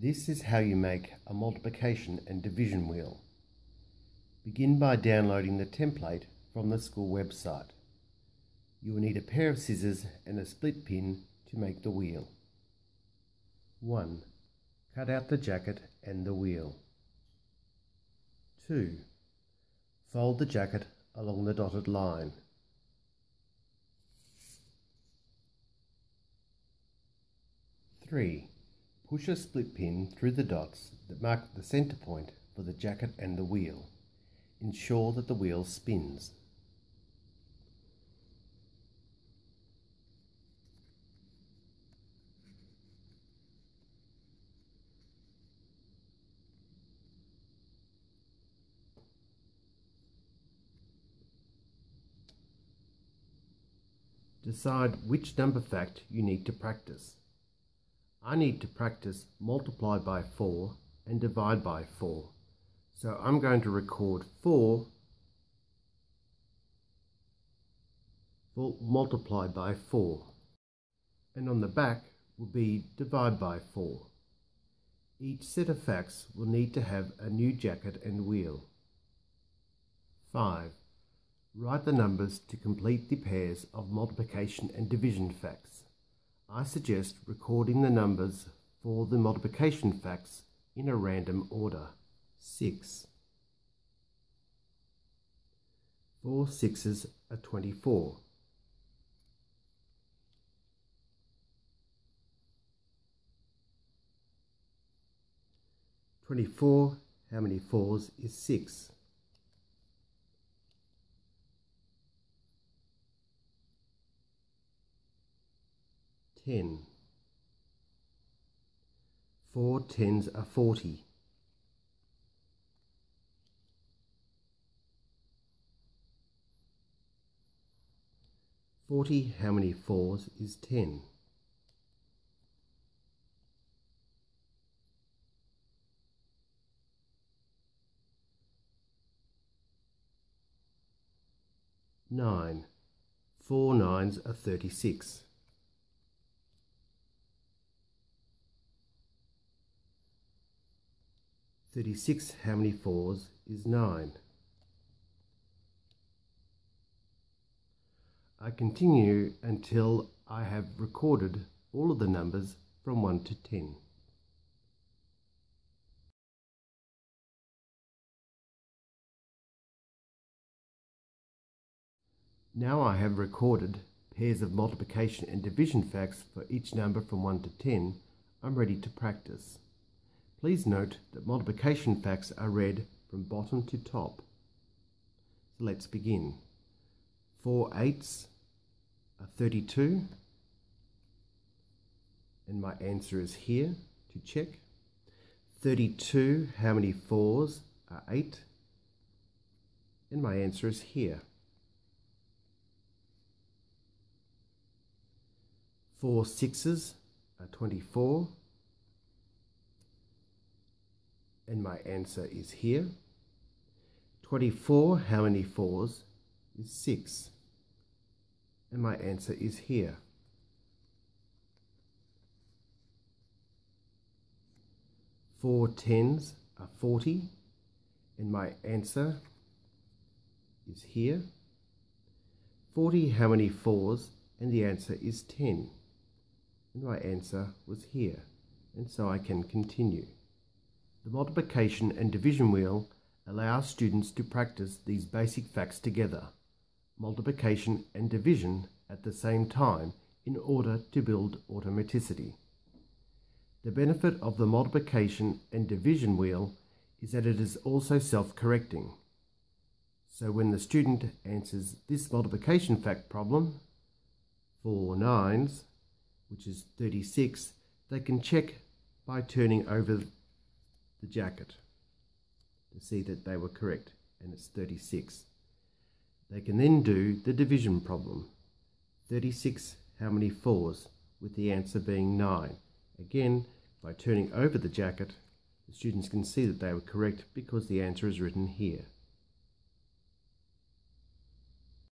This is how you make a multiplication and division wheel. Begin by downloading the template from the school website. You will need a pair of scissors and a split pin to make the wheel. 1. Cut out the jacket and the wheel. 2. Fold the jacket along the dotted line. 3. Push a split pin through the dots that mark the centre point for the jacket and the wheel. Ensure that the wheel spins. Decide which number fact you need to practice. I need to practice multiply by 4 and divide by 4. So I'm going to record 4 will multiply by 4. And on the back will be divide by 4. Each set of facts will need to have a new jacket and wheel. 5. Write the numbers to complete the pairs of multiplication and division facts. I suggest recording the numbers for the multiplication facts in a random order. 6. 4 sixes are 24. Twenty-four, how many fours is six? 10. Four tens are 40. Forty, how many fours is ten? Nine. Four nines are thirty-six. 36, how many fours is 9? I continue until I have recorded all of the numbers from 1 to 10. Now I have recorded pairs of multiplication and division facts for each number from 1 to 10, I'm ready to practice. Please note that multiplication facts are read from bottom to top. So let's begin. 4 eighths are 32 and my answer is here to check. 32, how many fours are 8? And my answer is here. 4 sixes are 24 and my answer is here. 24, how many fours is 6? And my answer is here. Four tens are 40, and my answer is here. 40, how many fours? And the answer is 10. And my answer was here. And so I can continue. The multiplication and division wheel allows students to practice these basic facts together, multiplication and division at the same time in order to build automaticity. The benefit of the multiplication and division wheel is that it is also self-correcting. So when the student answers this multiplication fact problem, 4 nines, which is 36, they can check by turning over the jacket to see that they were correct and it's 36. They can then do the division problem. 36, how many fours? With the answer being 9. Again, by turning over the jacket, the students can see that they were correct because the answer is written here.